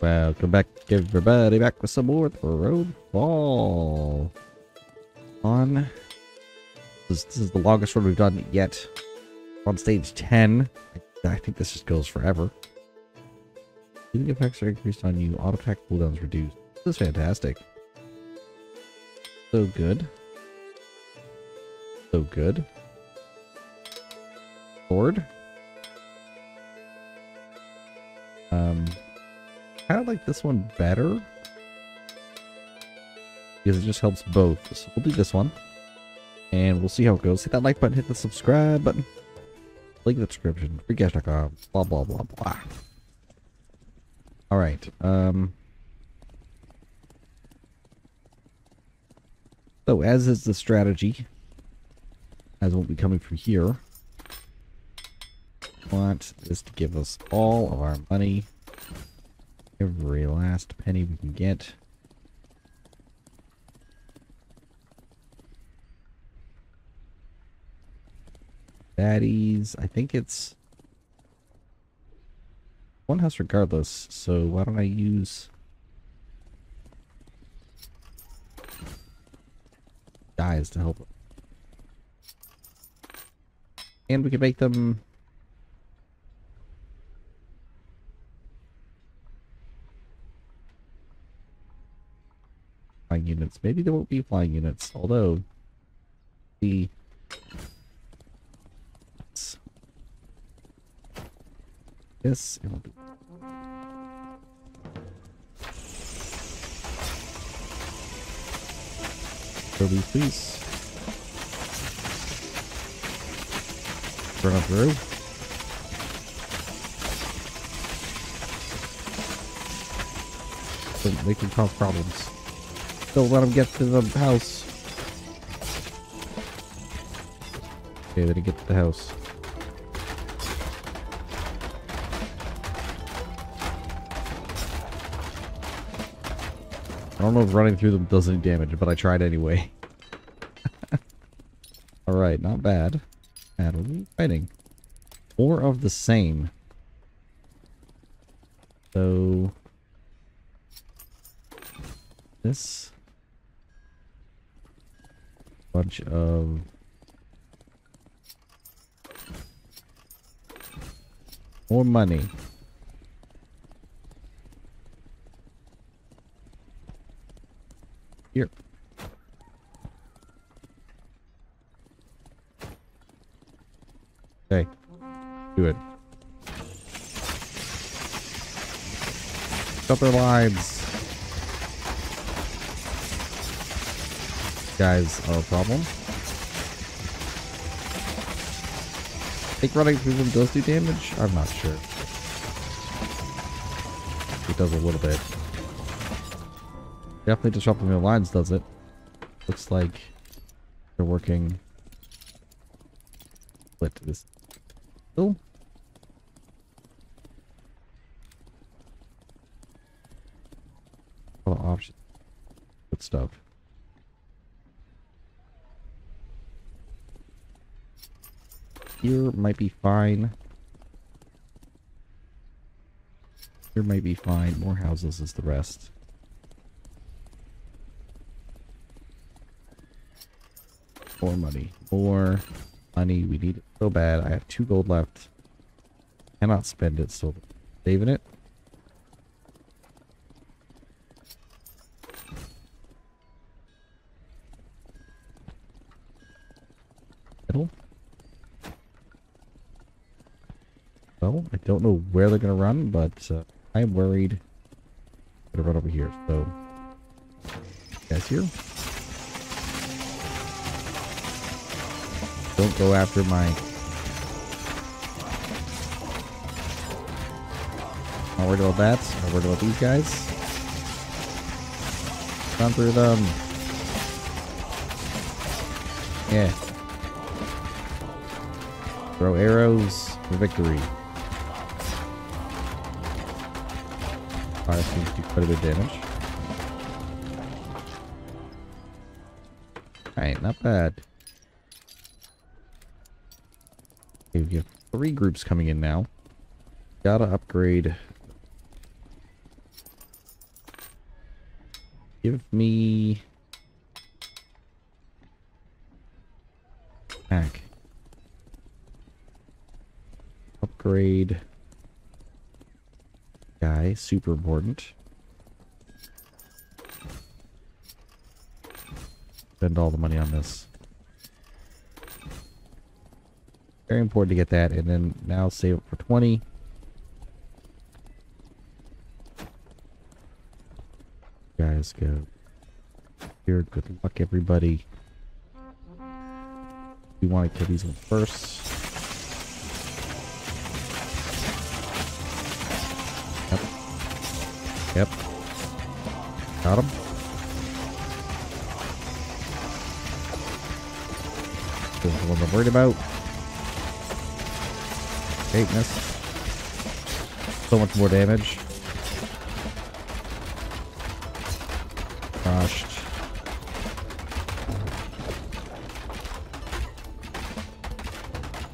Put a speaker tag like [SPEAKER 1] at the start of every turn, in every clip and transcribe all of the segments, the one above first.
[SPEAKER 1] Welcome back, everybody, back with some more Road Fall. On. This, this is the longest run we've done yet. On stage 10. I, I think this just goes forever. Healing effects are increased on you. Auto attack cooldowns reduced. This is fantastic. So good. So good. Sword. Um, kind of like this one better. Because it just helps both. So we'll do this one. And we'll see how it goes. Hit that like button, hit the subscribe button. Link in the description. Freecash.com. Blah, blah, blah, blah. Alright. Um... So, as is the strategy, as will be coming from here, want is to give us all of our money. Every last penny we can get. Baddies, I think it's one house regardless, so why don't I use guys to help. And we can make them flying units. Maybe there won't be flying units, although the this it will be Please, please. Run up through. Don't make them cause problems. Let them get to the house. Okay, let didn't get to the house. I don't know if running through them does any damage, but I tried anyway. Alright, not bad. Bad. Fighting? More of the same. So... This... Bunch of... More money. Here. Okay. Do it. Cut their lives. Guys are a problem. I think running through them does do damage? I'm not sure. It does a little bit. Definitely disrupting their lines does it. Looks like they're working split this. Oh. Options. Good stuff. Here might be fine. Here might be fine. More houses is the rest. More money. More money. We need it so bad. I have two gold left. Cannot spend it, so saving it. Middle. Well, I don't know where they're going to run, but uh, I'm worried. Going to run over here, so... Guys here? Don't go after my... Not worried about that. Not worried about these guys. Run through them. Yeah. Throw arrows for victory. Fire seems to do quite a bit of damage. Alright, not bad. Okay, we have three groups coming in now. Gotta upgrade Give me... Back. Upgrade. Guy, super important. Spend all the money on this. Very important to get that, and then now save it for 20. Guys, go. Here, good luck, everybody. We want to kill these ones first. Got him. This is one I'm worried about. Okay, missed. So much more damage. Crushed.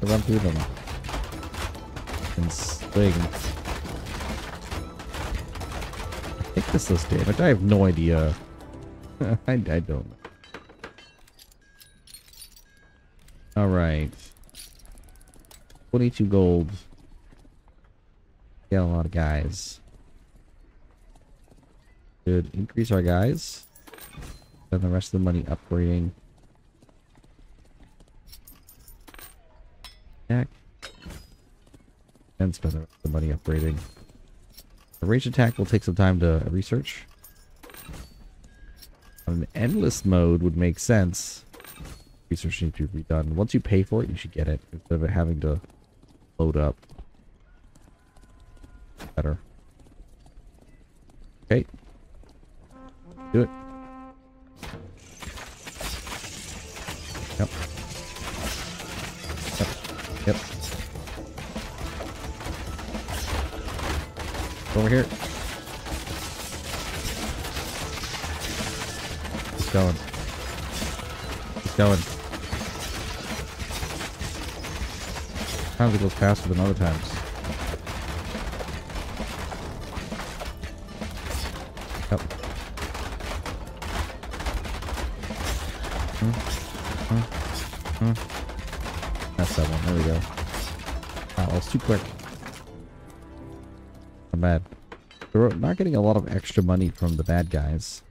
[SPEAKER 1] Run through them. And swing. This damage. I have no idea. I, I don't know. Alright. 22 gold. Got a lot of guys. Should increase our guys. Spend the rest of the money upgrading. Attack. And spend the rest of the money upgrading. A attack will take some time to research. An endless mode would make sense. Research needs to be redone. Once you pay for it, you should get it instead of having to load up. Better. Okay. Do it. Yep. Over here. Keep going. Keep going. Sometimes it goes faster than other times. Not getting a lot of extra money from the bad guys.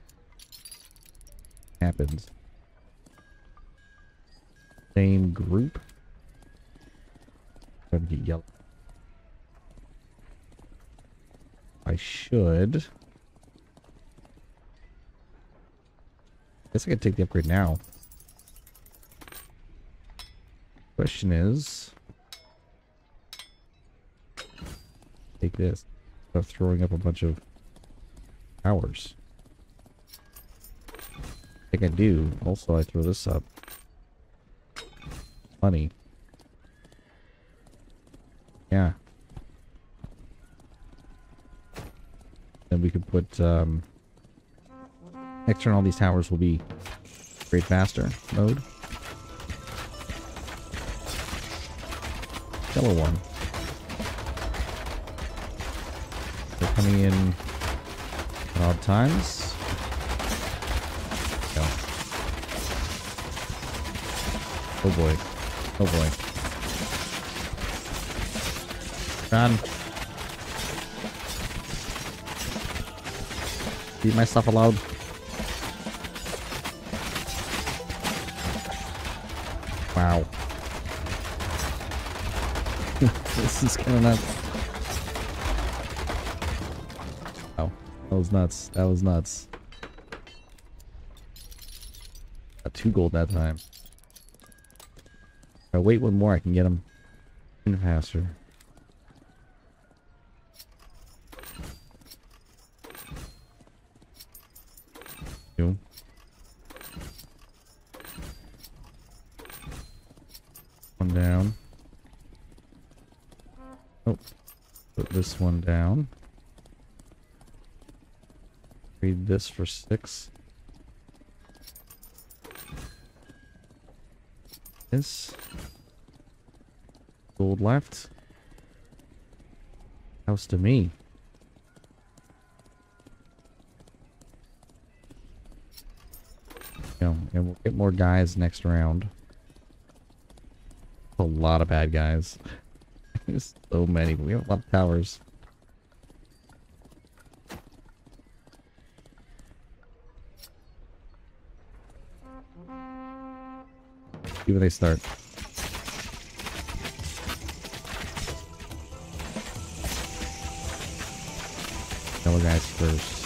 [SPEAKER 1] Happens. Same group. To get yellow. I should. Guess I can take the upgrade now. Question is, take this. Start throwing up a bunch of towers. I think I do. Also, I throw this up. Money. Yeah. Then we could put, um... Next turn, all these towers will be great faster mode. Yellow one. They're coming in at odd times. Go. Oh boy. Oh boy. Run. Beat my stuff allowed. Wow. this is kind of nuts. That was nuts. That was nuts. Got two gold that time. If I wait one more, I can get him faster. Two. One down. Oh, put this one down. Read this for six. This. Gold left. House to me. No, and we'll get more guys next round. A lot of bad guys. There's so many, we have a lot of towers. See when they start. Yellow guys first.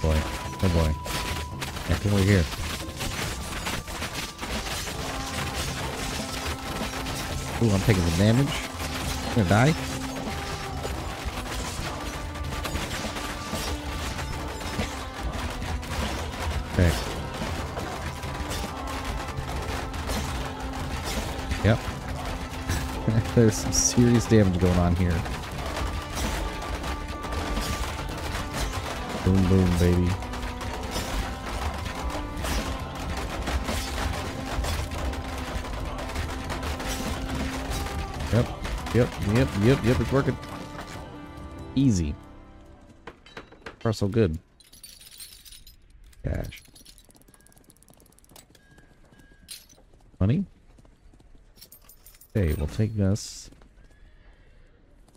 [SPEAKER 1] Boy. Oh boy. Yeah, come over here. Ooh, I'm taking the damage. I'm gonna die. There's some serious damage going on here. Boom, boom, baby. Yep, yep, yep, yep, yep, it's working. Easy. Far so good. Cash. Money? Okay, we'll take this.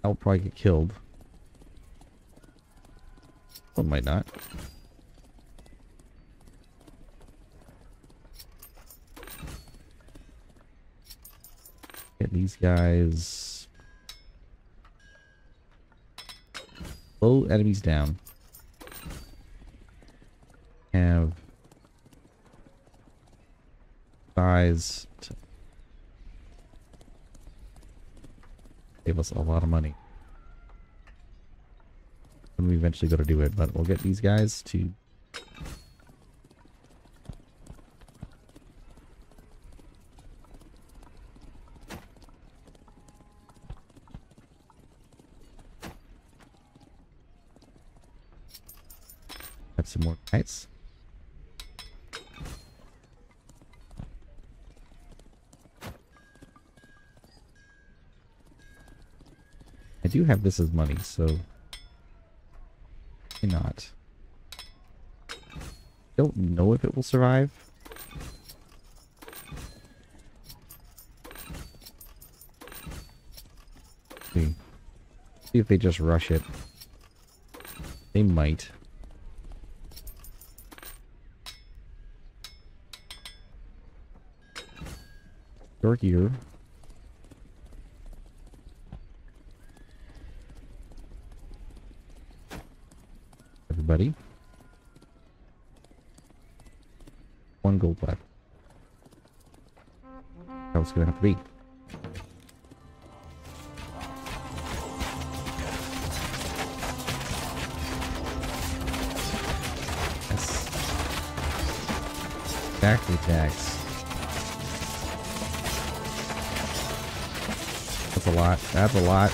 [SPEAKER 1] I'll probably get killed. One might not. Get these guys. Slow enemies down. Have guys to save us a lot of money when we eventually go to do it, but we'll get these guys to have some more kites. Do have this as money, so why not? Don't know if it will survive. See. See if they just rush it. They might. You're here. Everybody. Left. How it's gonna have to be. Yes. Factory tax. That's a lot. That's a lot.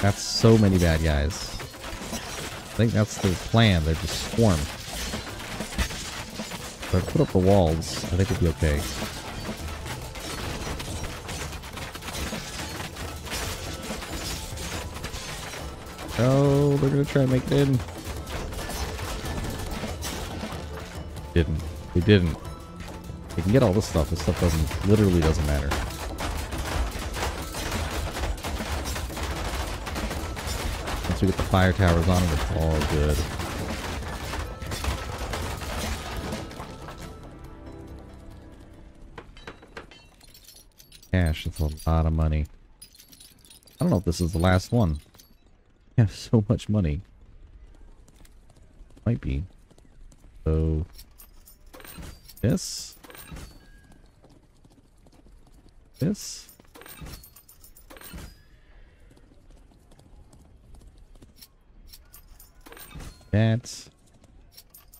[SPEAKER 1] That's so many bad guys. I think that's the plan. They're just swarm. I put up the walls, I think it'll be okay. Oh, they're gonna try and make it in. Didn't. They didn't. They can get all this stuff. This stuff doesn't, literally doesn't matter. Once we get the fire towers on it, it's all good. Cash, that's a lot of money. I don't know if this is the last one. I have so much money. Might be. So... This. This. That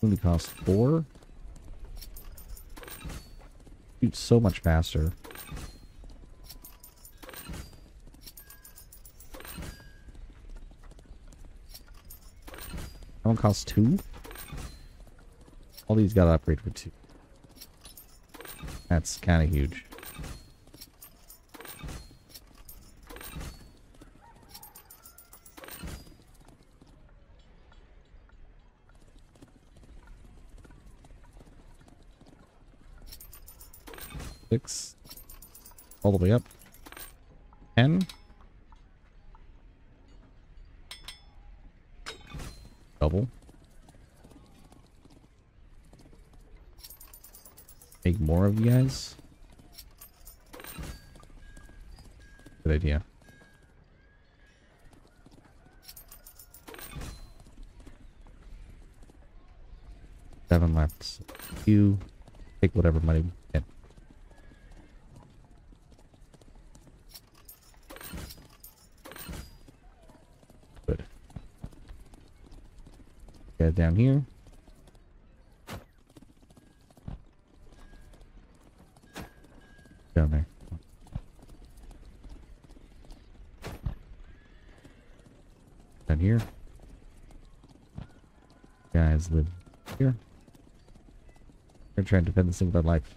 [SPEAKER 1] only costs four. Shoots so much faster. one costs two? All these gotta for two. That's kind of huge. Six. All the way up. Ten. Double. Make more of you guys. Good idea. Seven left. You take whatever money we can. Good. Get down here. Down there. Down here. Guys live here. They're trying to defend this thing with their life.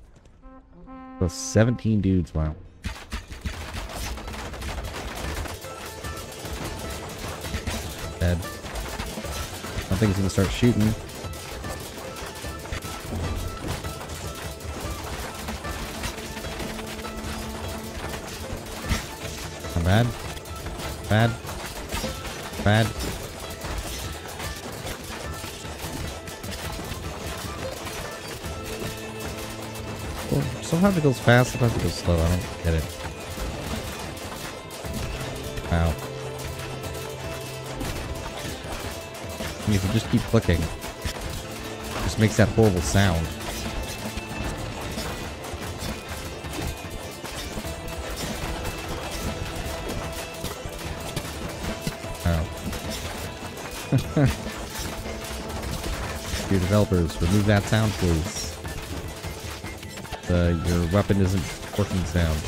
[SPEAKER 1] So 17 dudes, wow. Dead. Think he's gonna start shooting. Not bad. Bad. Bad. Well, sometimes it goes fast, sometimes it goes slow. I don't get it. Wow. Mean, if you just keep clicking, it just makes that horrible sound. Oh. Wow. Dear developers, remove that sound, please. The, your weapon isn't working sound.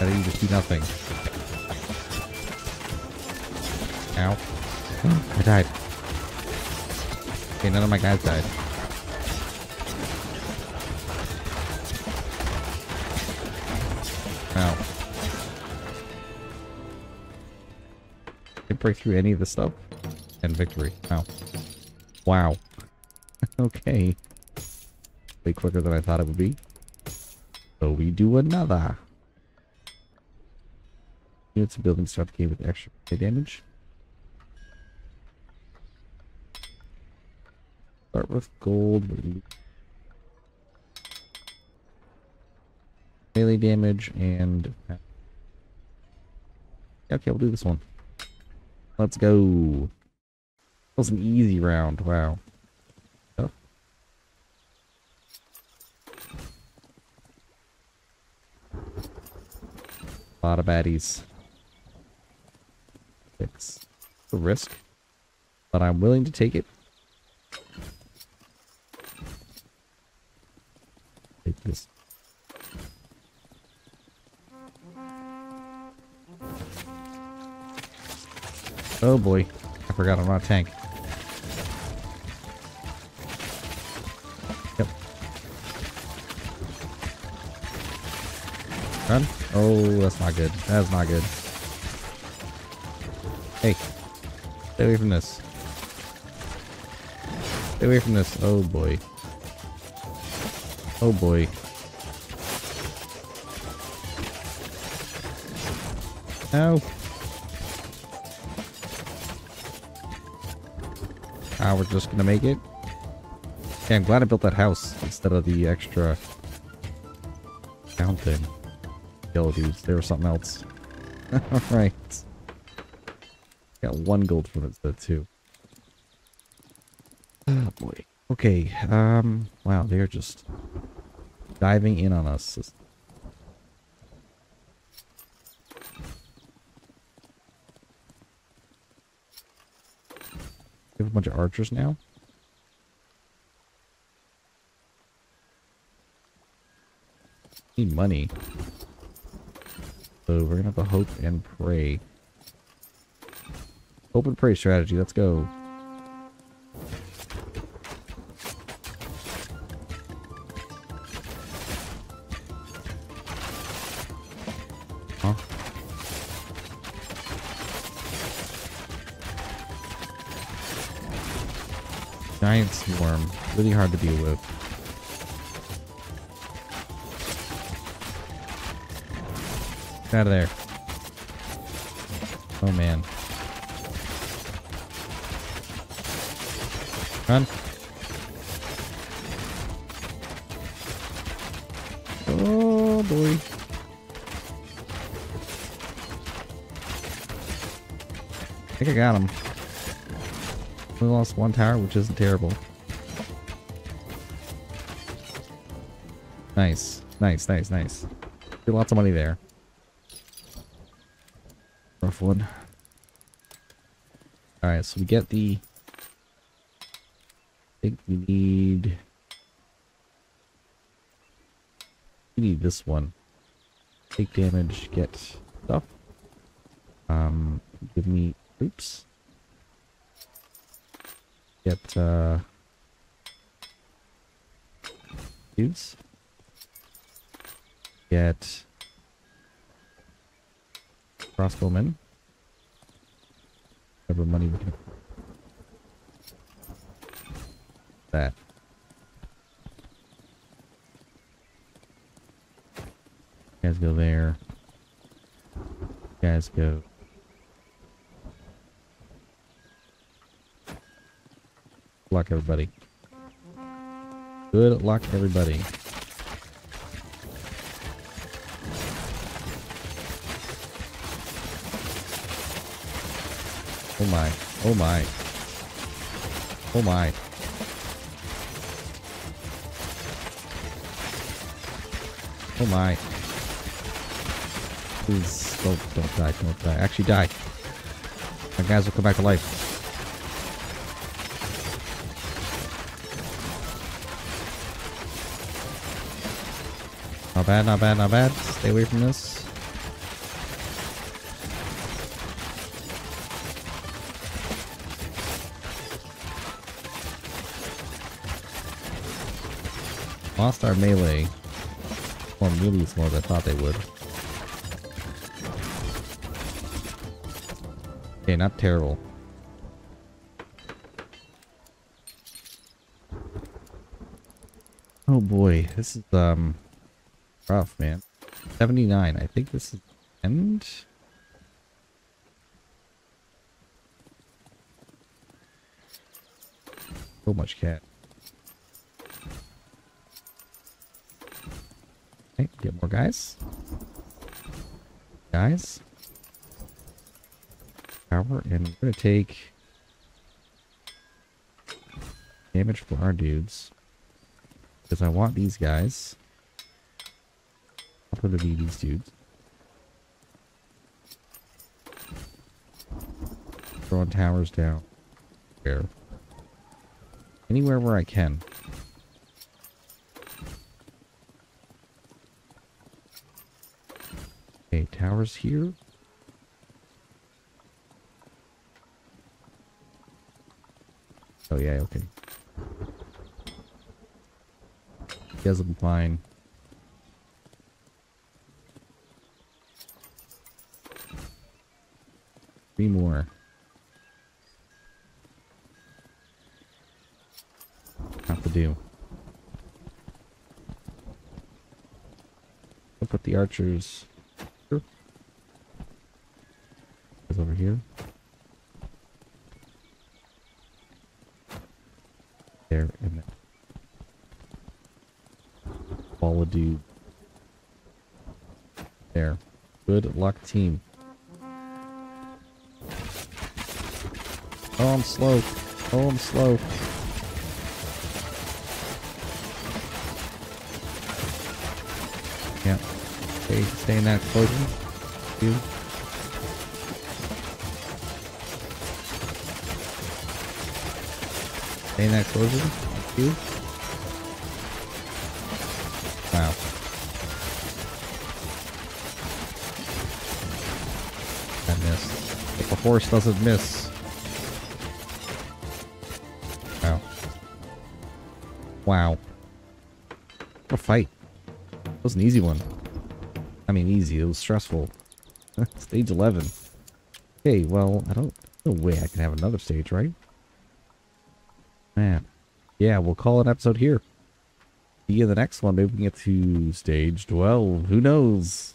[SPEAKER 1] How do you just do nothing? Ow. None of my guys died. Ow. Didn't break through any of the stuff. And victory. Wow. Wow. okay. Way quicker than I thought it would be. So we do another. Units of buildings start the game with extra damage. Start with gold. Melee damage and... Okay, we'll do this one. Let's go. That was an easy round. Wow. Oh. A lot of baddies. It's a risk, but I'm willing to take it. Boy, I forgot I'm not a tank. Yep. Run. Oh, that's not good. That's not good. Hey, stay away from this. Stay away from this. Oh boy. Oh boy. Ow. Ah, we're just gonna make it. Yeah, I'm glad I built that house instead of the extra fountain. Dudes, they were something else. Alright. Got one gold from it instead of two. Oh boy. Okay, um, wow, they're just diving in on us. This- a bunch of archers now. Need money. So we're gonna have to hope and pray. Hope and pray strategy, let's go. Swarm. Really hard to deal with. Get out of there. Oh man. Run. Oh boy. I think I got him. We lost one tower, which isn't terrible. Nice. Nice, nice, nice. Get lots of money there. Rough one. Alright, so we get the... I think we need... We need this one. Take damage, get stuff. Um, give me... Oops. Get, uh... Dudes. Get... Crossbowmen. Whatever money we can... That. You guys go there. You guys go. Luck, everybody. Good luck, everybody. Oh my. Oh my. Oh my. Oh my. Please don't don't die, don't die. Actually die. My guys will come back to life. Not bad, not bad, not bad. Stay away from this. Lost our melee. Well, melee as more I thought they would. Okay, not terrible. Oh boy, this is um rough, man. 79. I think this is end. So much cat. Okay, get more guys. Guys. Power, and we're gonna take damage for our dudes. Because I want these guys. I'll put it be these dudes. Throwing towers down. Where? Anywhere where I can. Okay, towers here. Oh yeah, okay. You guys will be fine. Three more. Have to do. I'll put the archers here. Over here. There and there. Ball of dude. There. Good luck team. Oh, I'm slow. Oh, I'm slow. Yeah. Stay, stay in that explosion. You. In that explosion. You. Wow. That missed. If the horse doesn't miss. Wow. Wow. What a fight. That was an easy one. I mean, easy. It was stressful. stage 11. Okay, well, I don't... No way I can have another stage, right? Man. Yeah, we'll call an episode here. See you in the next one. Maybe we can get to stage 12. Who knows?